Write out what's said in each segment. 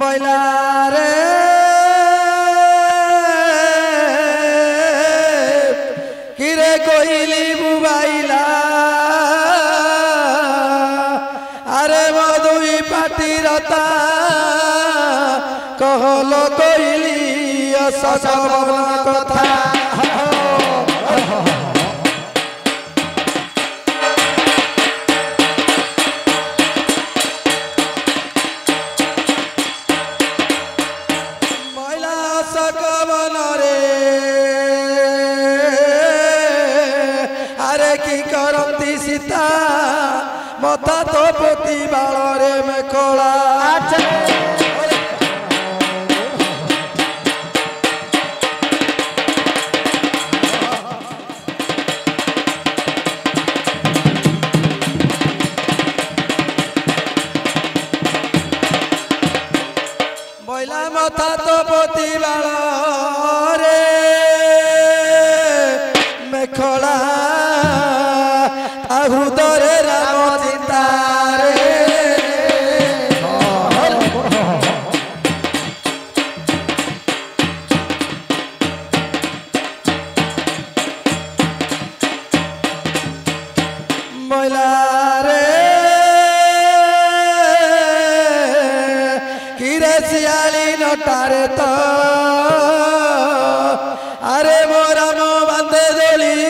বইলারে কিরে কইলি বুবাইলা আরে মধুই পাটি রতা কহল কইলি সব কলা আচ্ছা। বইলা মাথা তো প্রতিবেলা রে মেখলা আহুদরে রা सियाली नोटारे तो अरे मोरा मो बंदे दोली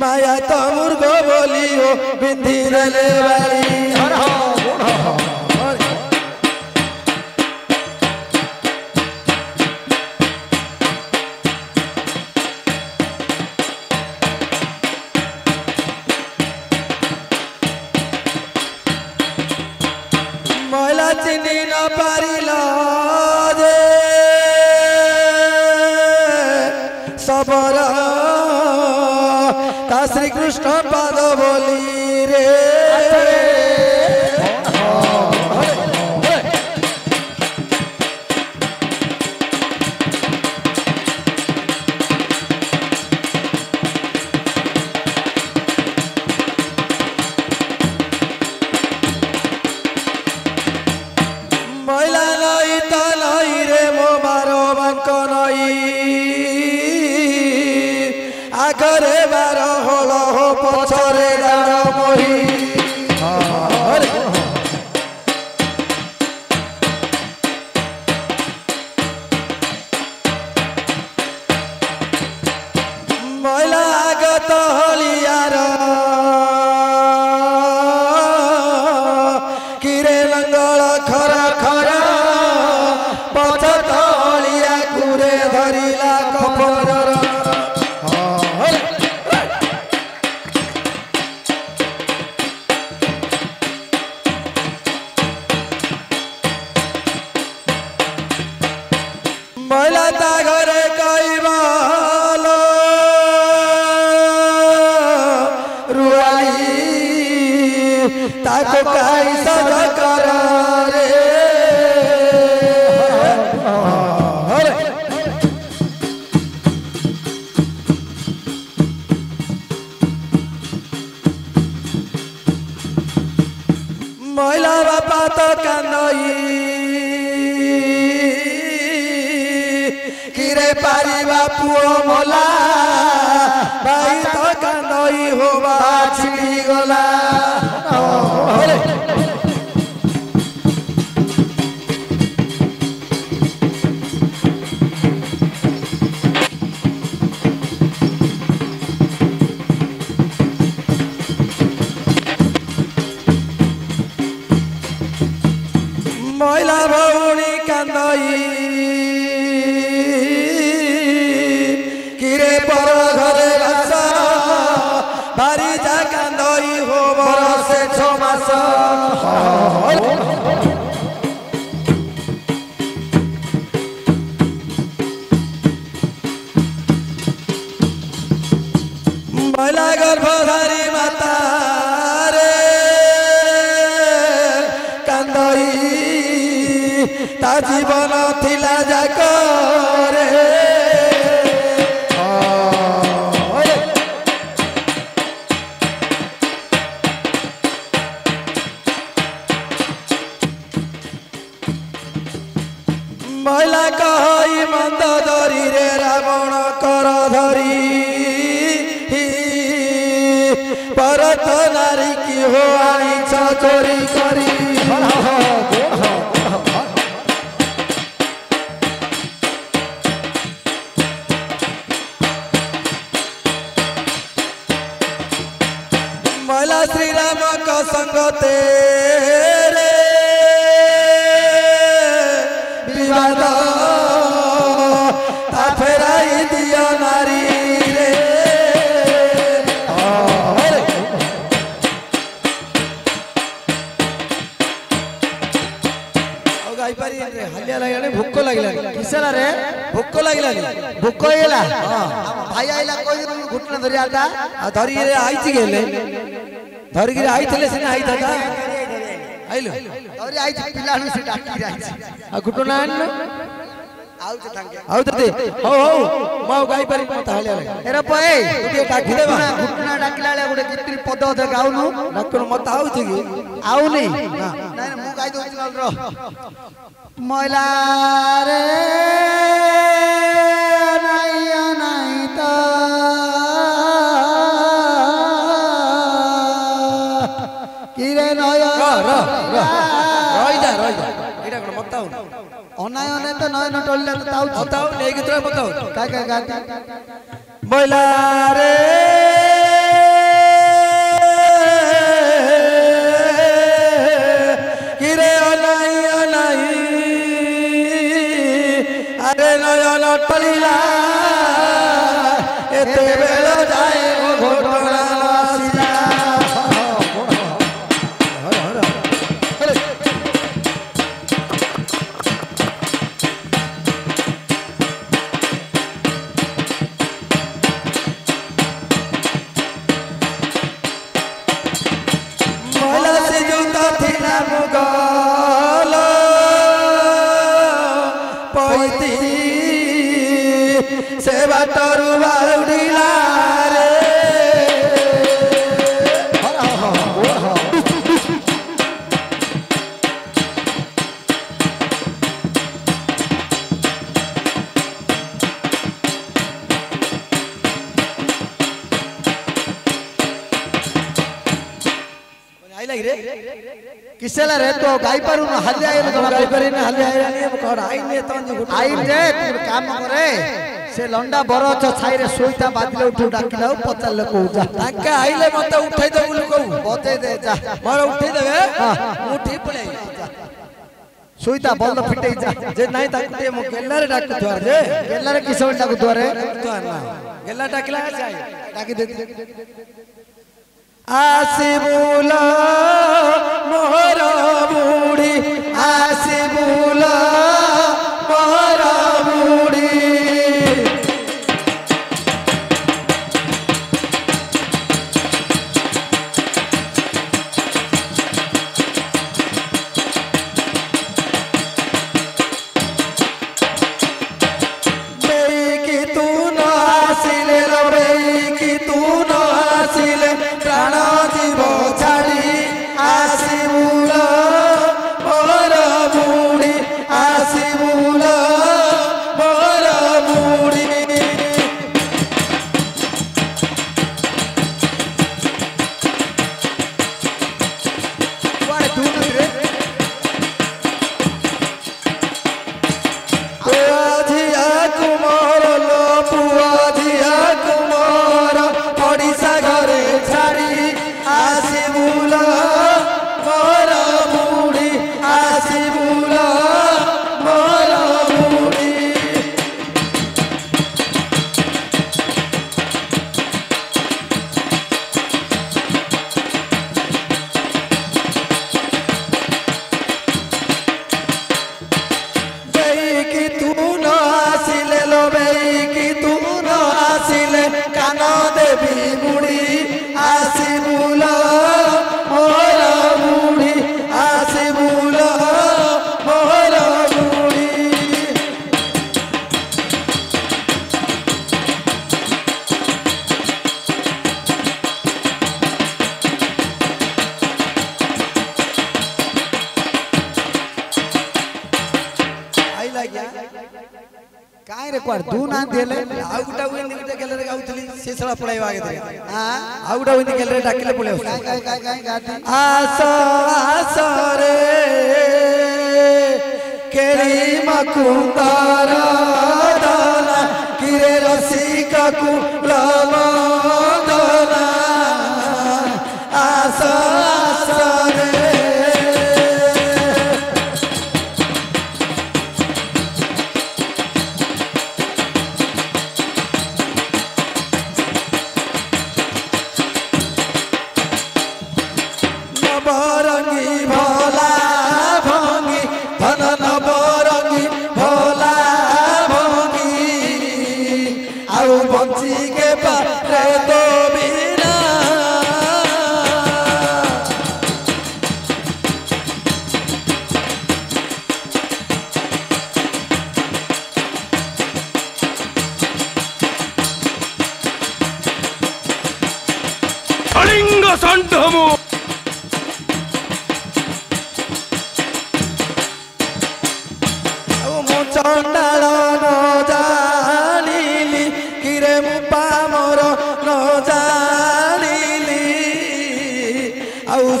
माया तो मुर्गो बोली हो बिंदी रले वाले আগরে বার হল পছরে দাঁড়া মহি खरा खरा खुदा को कैसा करार महिला बापा तो कन्नई কিরে পারিবা পুয় মোলা বাই তো কান্দই হবা ছিড়ি গলা কিরে পর ঘরে বাসা বাড়ি যা কান্দই হো বরসে ছ মাস বলা গর্ভধারী जीवन थिला जाको रे महिला कही मंद धरी रे रावण कर धरी परत नारी की हो आनी चोरी करी संग तेरे विवादा फेराई दिया नारी रे हल्ल्या लागला भुक्को लागला किसला भाई आईला कोई घुटना धरी आता धरी रे ধরিকি আইছিলে সিনা আইতাতা আইলো ধরি আইছি পিলানো সে ডাকি রাইছি আর ঘটনা আন আউ তে থাঙ্গে আউ তে হো হো মাও গাই পারি মত হালিয়া লাগে এরা পয়ে গুটি ডাকি দেবা ঘটনা ডাকিলা বেলা গুটি গীতির পদ অধ গাউনু ডাকন মত আউছি কি আউ নেই না না মু গাই দউছি নল র ময়লা রে কিরে নয়ন রইদা রইদা এটা কোন মতাও অনায়নে তো নয়ন টললে তো তাও মতাও এই গীত মতাও কাই কাই গান বইলা রে কিরে অনাই অনাই আরে নয়ন টলিলা এতে বেলা ନାଇଁ ରେ কিসে রে তো গাই পারু না হালি আইরে তো গাই পারি না হালি আইরে নি কড় আই নে তো আই রে তোর কাম করে সে লন্ডা বরচ ছাইরে শুইতা বাদিলে উঠু ডাকিলাও পচারলে কৌ যা তাকে আইলে মতে উঠাই দে বলি কৌ বতেই দে যা মোর উঠাই দেবে হ্যাঁ। উঠি পড়ে শুইতা বল ফিটেই যা যে নাই তাকে টিয়ে মু গেল্লারে ডাকু তোর রে গেল্লারে কিসব ডাকু তোর রে না গেল্লা ডাকিলা কি চাই ডাকি দে आसे बोला मोहरा बूढ़ी आसे बोला पर दू ना देले आ गुटा उइन गुटा गेले गाउतली से सला पळाई वागे दे आ आ गुटा उइन गेले डाकिले पळे काय काय आसो आसो रे केली दाना किरे रसिका कुलामा ভ্রমণ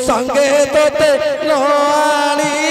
संगे तोते लो आणी